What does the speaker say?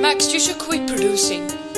Max, you should quit producing.